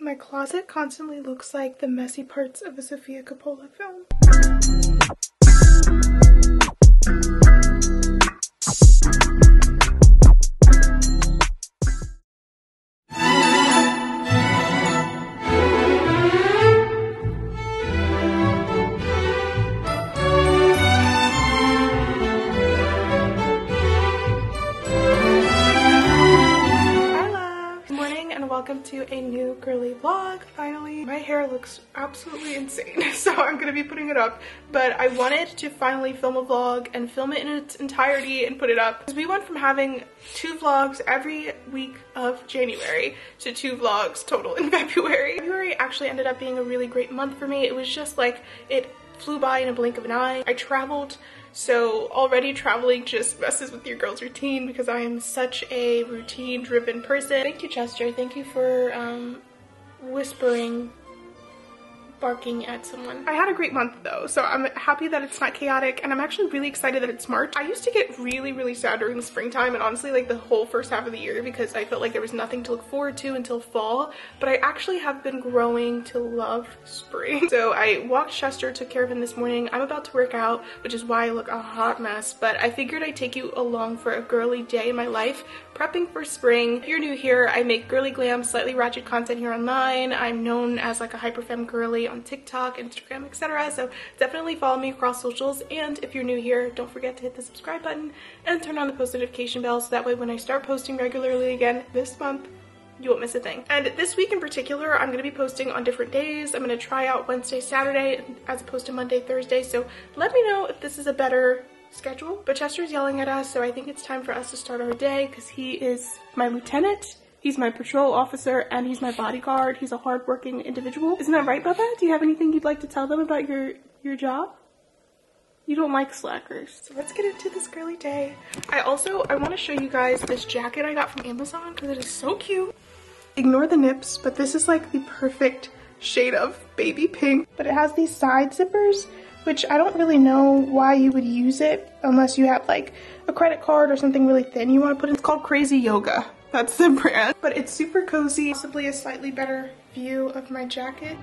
My closet constantly looks like the messy parts of a Sofia Coppola film. Looks absolutely insane so i'm gonna be putting it up. But i wanted to finally film a vlog and film it in its entirety and put it up. Because we went from having two vlogs every week of january to two vlogs total in february. February actually ended up being a really great month for me. It was just like it flew by in a blink of an eye. I traveled so already traveling just messes with your girl's routine because I am such a routine driven person. Thank you Chester, thank you for um, whispering barking at someone. I had a great month though, so I'm happy that it's not chaotic and I'm actually really excited that it's March. I used to get really, really sad during the springtime and honestly like the whole first half of the year because I felt like there was nothing to look forward to until fall, but I actually have been growing to love spring. So I walked Chester, took care of him this morning. I'm about to work out, which is why I look a hot mess, but I figured I'd take you along for a girly day in my life prepping for spring. If you're new here, I make girly glam, slightly ratchet content here online. I'm known as like a hyperfem girly on TikTok, Instagram, etc. So definitely follow me across socials. And if you're new here, don't forget to hit the subscribe button and turn on the post notification bell so that way when I start posting regularly again this month, you won't miss a thing. And this week in particular, I'm gonna be posting on different days. I'm gonna try out Wednesday, Saturday, as opposed to Monday, Thursday. So let me know if this is a better schedule. But Chester's yelling at us, so I think it's time for us to start our day because he is my lieutenant. He's my patrol officer and he's my bodyguard. He's a hardworking individual. Isn't that right, Bubba? Do you have anything you'd like to tell them about your, your job? You don't like slackers. So let's get into this girly day. I also, I want to show you guys this jacket I got from Amazon because it is so cute. Ignore the nips, but this is like the perfect shade of baby pink. But it has these side zippers which I don't really know why you would use it unless you have like a credit card or something really thin you want to put in. It's called CRZ YOGA. That's the brand. But it's super cozy, possibly a slightly better view of my jacket.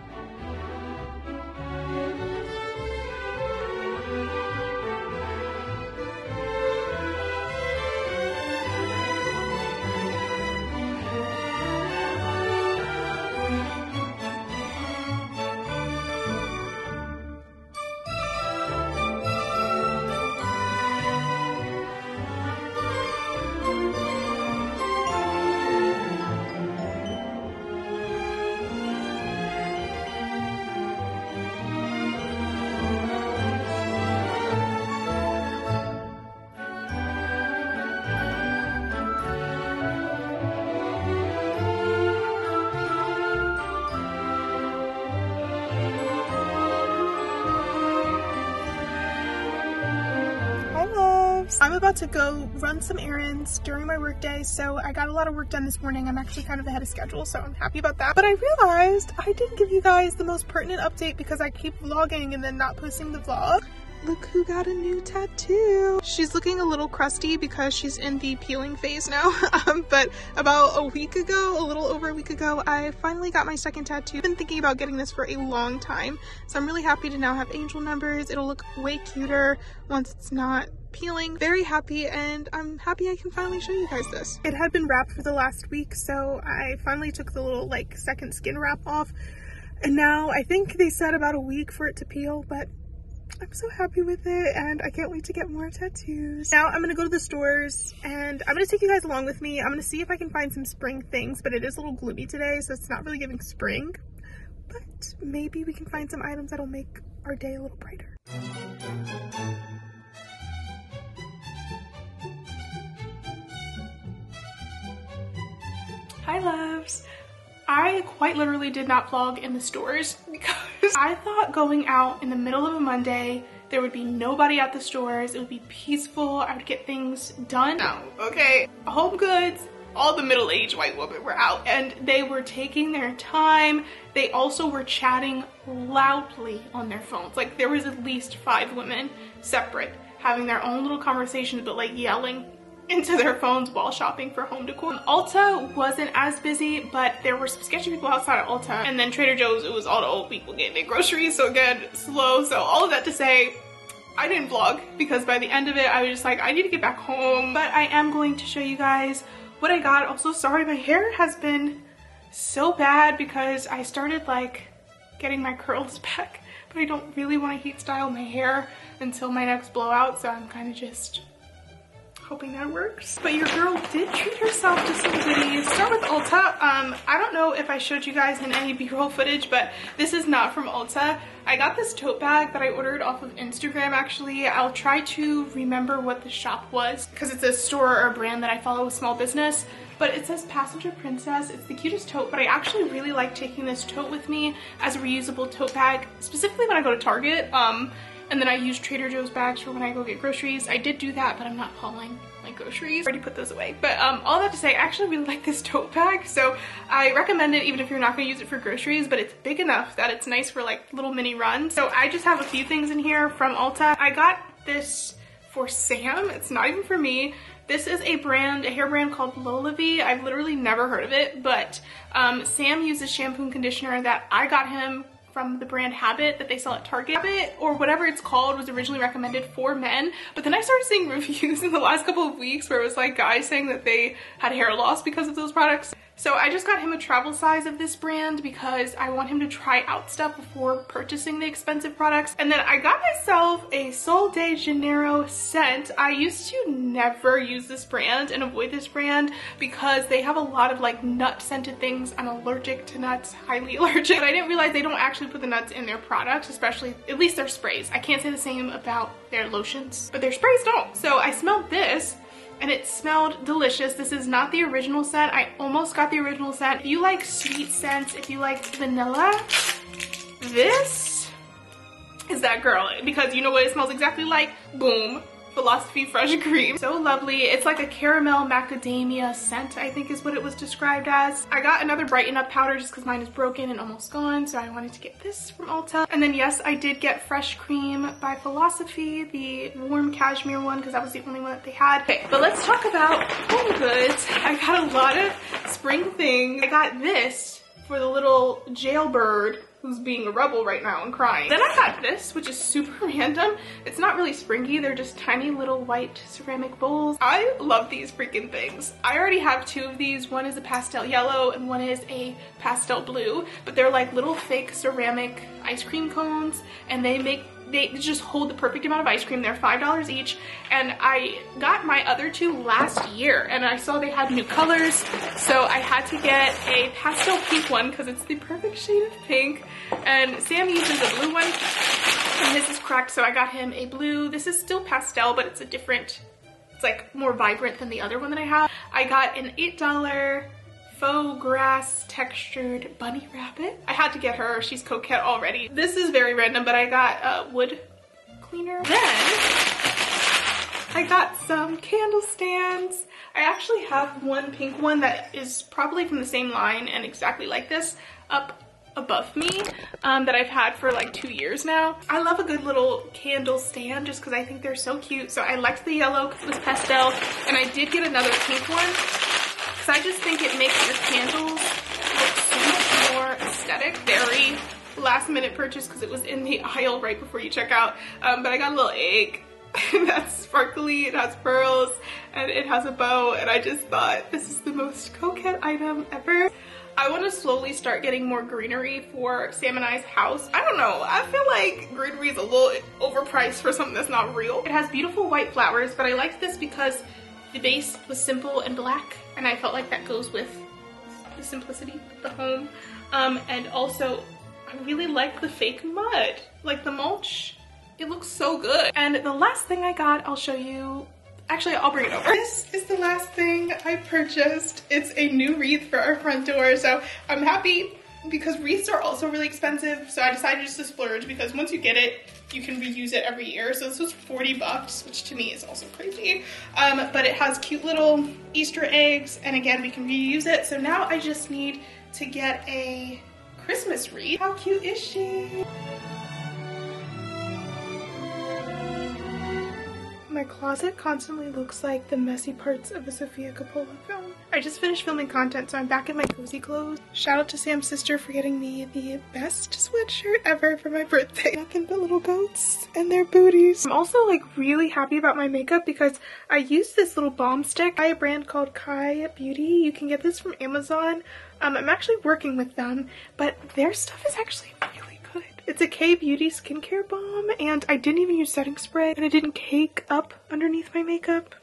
I'm about to go run some errands during my workday, so I got a lot of work done this morning. I'm actually kind of ahead of schedule, so I'm happy about that. But I realized I didn't give you guys the most pertinent update because I keep vlogging and then not posting the vlog. Look who got a new tattoo. She's looking a little crusty because she's in the peeling phase now. um, but about a week ago, a little over a week ago, I finally got my second tattoo. I've been thinking about getting this for a long time. So I'm really happy to now have angel numbers. It'll look way cuter once it's not peeling. Very happy and I'm happy I can finally show you guys this. It had been wrapped for the last week so I finally took the little like second skin wrap off and now I think they said about a week for it to peel but I'm so happy with it and I can't wait to get more tattoos. Now I'm gonna go to the stores and I'm gonna take you guys along with me. I'm gonna see if I can find some spring things, but it is a little gloomy today, so it's not really giving spring. But maybe we can find some items that'll make our day a little brighter. Hi loves! I quite literally did not vlog in the stores because I thought going out in the middle of a Monday, there would be nobody at the stores, it would be peaceful, I would get things done. No, okay? Home Goods, all the middle-aged white women were out and they were taking their time. They also were chatting loudly on their phones. Like there was at least five women separate having their own little conversations but like yelling into their phones while shopping for home decor. Um, Ulta wasn't as busy, but there were some sketchy people outside of Ulta. And then Trader Joe's, it was all the old people getting their groceries. So again, slow. So all of that to say, I didn't vlog because by the end of it, I was just like, I need to get back home. But I am going to show you guys what I got. Also, sorry, my hair has been so bad because I started like getting my curls back, but I don't really want to heat style my hair until my next blowout. So I'm kind of just hoping that works. But your girl did treat herself to some goodies. Start with Ulta. Um, I don't know if I showed you guys in any b-roll footage, but this is not from Ulta. I got this tote bag that I ordered off of Instagram actually. I'll try to remember what the shop was because it's a store or a brand that I follow with small business but it says Passenger Princess. It's the cutest tote, but I actually really like taking this tote with me as a reusable tote bag, specifically when I go to Target. Um, and then I use Trader Joe's bags for when I go get groceries. I did do that, but I'm not hauling my groceries. I already put those away. But um, all that to say, I actually really like this tote bag. So I recommend it even if you're not gonna use it for groceries, but it's big enough that it's nice for like little mini runs. So I just have a few things in here from Ulta. I got this for Sam. It's not even for me. This is a brand, a hair brand called LolaVie. I've literally never heard of it, but um, Sam uses shampoo and conditioner that I got him from the brand Habit that they sell at Target. Habit, or whatever it's called, was originally recommended for men, but then I started seeing reviews in the last couple of weeks where it was like guys saying that they had hair loss because of those products. So I just got him a travel size of this brand because I want him to try out stuff before purchasing the expensive products. And then I got myself a Sol de Janeiro scent. I used to never use this brand and avoid this brand because they have a lot of like nut scented things. I'm allergic to nuts, highly allergic. But I didn't realize they don't actually put the nuts in their products, especially, at least their sprays. I can't say the same about their lotions, but their sprays don't. So I smelled this and it smelled delicious. This is not the original scent. I almost got the original scent. If you like sweet scents, if you like vanilla, this is that girl because you know what it smells exactly like? Boom. Philosophy Fresh Cream. So lovely. It's like a caramel macadamia scent, I think is what it was described as. I got another Brighten Up powder just because mine is broken and almost gone, so I wanted to get this from Ulta. And then yes, I did get Fresh Cream by Philosophy, the warm cashmere one, because that was the only one that they had. Okay, but let's talk about home goods. I got a lot of spring things. I got this for the little jailbird who's being a rebel right now and crying. Then I got this, which is super random. It's not really springy, they're just tiny little white ceramic bowls. I love these freaking things. I already have two of these. One is a pastel yellow and one is a pastel blue, but they're like little fake ceramic ice cream cones and they make they just hold the perfect amount of ice cream. They're $5 each. And I got my other two last year and I saw they had new colors. So I had to get a pastel pink one because it's the perfect shade of pink. And Sam uses a blue one and his is cracked. So I got him a blue. This is still pastel, but it's a different, it's like more vibrant than the other one that I have. I got an $8 faux grass textured bunny rabbit. I had to get her, she's coquette already. This is very random, but I got a wood cleaner. Then I got some candle stands. I actually have one pink one that is probably from the same line and exactly like this up above me um, that I've had for like two years now. I love a good little candle stand just because I think they're so cute. So I liked the yellow because it was pastel and I did get another pink one because I just think it makes your candles look so much more aesthetic. Very last minute purchase because it was in the aisle right before you check out. Um, but I got a little egg that's sparkly, it has pearls, and it has a bow, and I just thought this is the most coquette item ever. I want to slowly start getting more greenery for Sam and I's house. I don't know, I feel like greenery is a little overpriced for something that's not real. It has beautiful white flowers, but I liked this because the base was simple and black, and I felt like that goes with the simplicity of the home. Um, and also, I really like the fake mud, like the mulch. It looks so good. And the last thing I got, I'll show you Actually, I'll bring it over. This is the last thing I purchased. It's a new wreath for our front door. So I'm happy because wreaths are also really expensive. So I decided just to splurge because once you get it, you can reuse it every year. So this was 40 bucks, which to me is also crazy. Um, but it has cute little Easter eggs. And again, we can reuse it. So now I just need to get a Christmas wreath. How cute is she? My closet constantly looks like the messy parts of a Sofia Coppola film. I just finished filming content, so I'm back in my cozy clothes. Shout out to Sam's sister for getting me the best sweatshirt ever for my birthday. Nothing but little goats and their booties. I'm also like really happy about my makeup because I used this little balm stick by a brand called Kai Beauty. You can get this from Amazon. Um, I'm actually working with them, but their stuff is actually really. It's a K-Beauty skincare balm, and I didn't even use setting spray, and it didn't cake up underneath my makeup.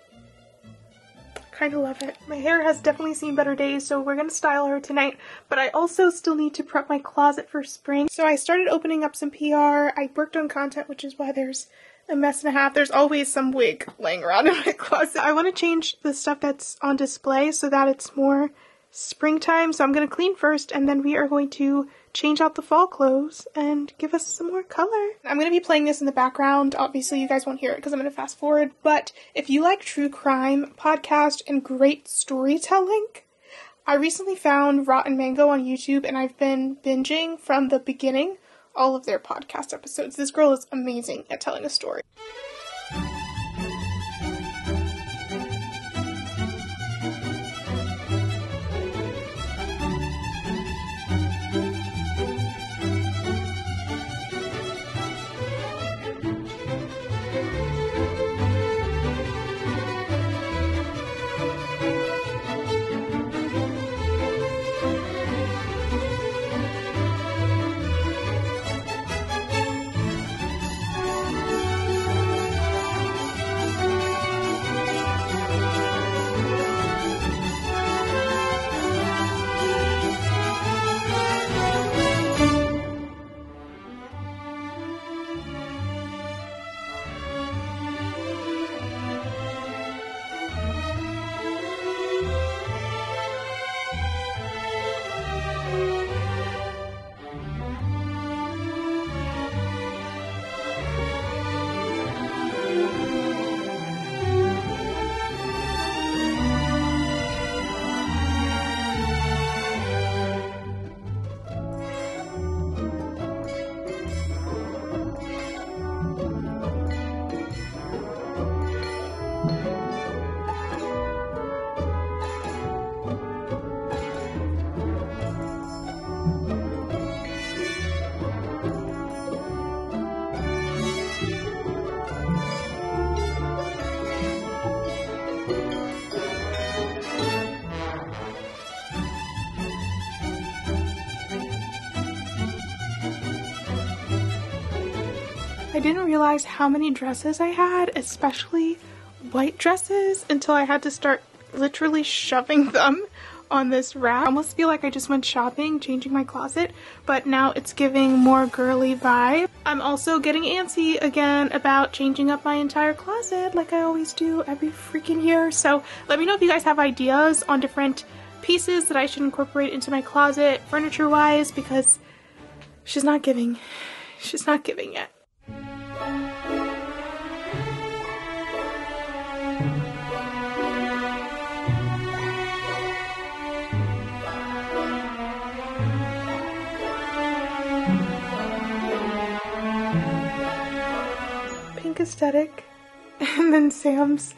Kind of love it. My hair has definitely seen better days, so we're gonna style her tonight, but I also still need to prep my closet for spring. So I started opening up some PR. I worked on content, which is why there's a mess and a half. There's always some wig laying around in my closet. I want to change the stuff that's on display so that it's more springtime. So I'm going to clean first and then we are going to change out the fall clothes and give us some more color. I'm going to be playing this in the background. Obviously, you guys won't hear it because I'm going to fast forward. But if you like true crime podcast and great storytelling, I recently found Rotten Mango on YouTube and I've been binging from the beginning all of their podcast episodes. This girl is amazing at telling a story. Didn't realize how many dresses I had, especially white dresses, until I had to start literally shoving them on this rack. I almost feel like I just went shopping, changing my closet, but now it's giving more girly vibe. I'm also getting antsy again about changing up my entire closet like I always do every freaking year. So let me know if you guys have ideas on different pieces that I should incorporate into my closet furniture wise because she's not giving. She's not giving yet. Aesthetic and then Sam's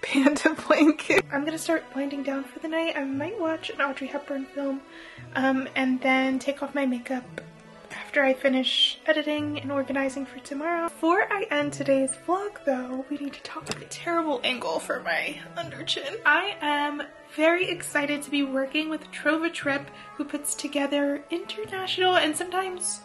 panda blanket. I'm gonna start winding down for the night. I might watch an Audrey Hepburn film um, and then take off my makeup after I finish editing and organizing for tomorrow. Before I end today's vlog though, we need to talk about a terrible angle for my under chin. I am very excited to be working with TrovaTrip who puts together international and sometimes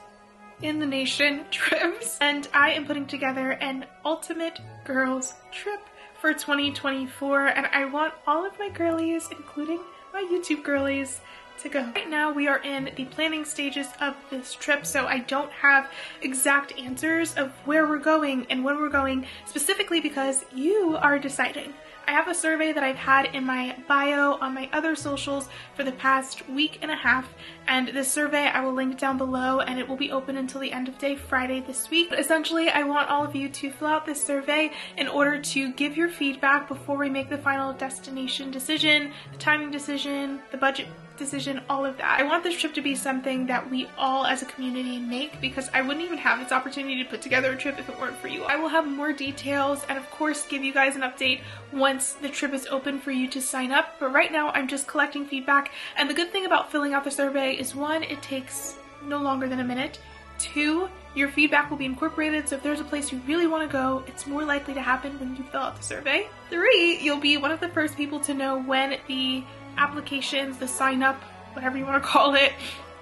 in the nation trips and I am putting together an ultimate girls trip for 2024 and I want all of my girlies including my YouTube girlies to go. Right now we are in the planning stages of this trip so I don't have exact answers of where we're going and when we're going specifically because you are deciding. I have a survey that I've had in my bio on my other socials for the past week and a half and this survey I will link down below and it will be open until the end of day Friday this week. But essentially I want all of you to fill out this survey in order to give your feedback before we make the final destination decision, the timing decision, the budget decision, all of that. I want this trip to be something that we all as a community make because I wouldn't even have this opportunity to put together a trip if it weren't for you. I will have more details and of course give you guys an update once the trip is open for you to sign up. But right now I'm just collecting feedback and the good thing about filling out the survey is one, it takes no longer than a minute. Two, your feedback will be incorporated, so if there's a place you really want to go, it's more likely to happen when you fill out the survey. Three, you'll be one of the first people to know when the applications, the sign up, whatever you want to call it,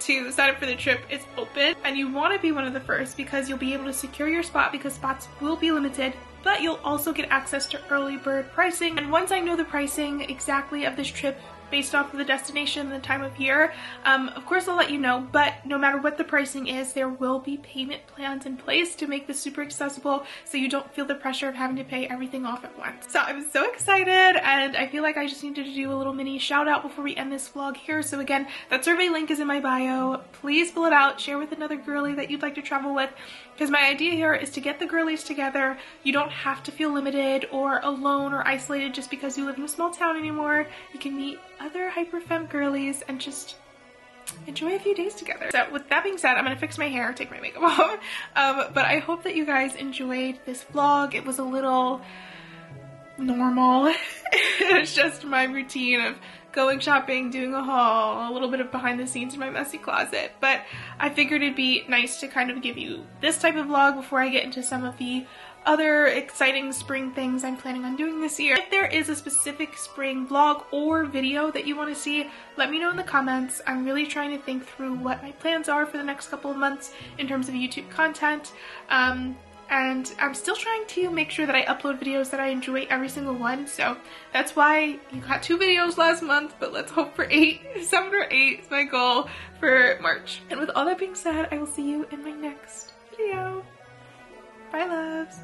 to sign up for the trip is open. And you want to be one of the first because you'll be able to secure your spot because spots will be limited but you'll also get access to early bird pricing. And once I know the pricing exactly of this trip based off of the destination and the time of year. Um, of course, I'll let you know, but no matter what the pricing is, there will be payment plans in place to make this super accessible so you don't feel the pressure of having to pay everything off at once. So I'm so excited and I feel like I just needed to do a little mini shout out before we end this vlog here. So again, that survey link is in my bio. Please fill it out, share with another girly that you'd like to travel with because my idea here is to get the girlies together. You don't have to feel limited or alone or isolated just because you live in a small town anymore. You can meet other hyperfem girlies and just enjoy a few days together. So with that being said, I'm gonna fix my hair, take my makeup off. Um, but I hope that you guys enjoyed this vlog. It was a little normal. it's just my routine of going shopping, doing a haul, a little bit of behind the scenes in my messy closet. But I figured it'd be nice to kind of give you this type of vlog before I get into some of the other exciting spring things I'm planning on doing this year. If there is a specific spring vlog or video that you want to see, let me know in the comments. I'm really trying to think through what my plans are for the next couple of months in terms of YouTube content. Um, and I'm still trying to make sure that I upload videos that I enjoy every single one so that's why you got two videos last month but let's hope for eight. Seven or eight is my goal for March. And with all that being said I will see you in my next video. Bye loves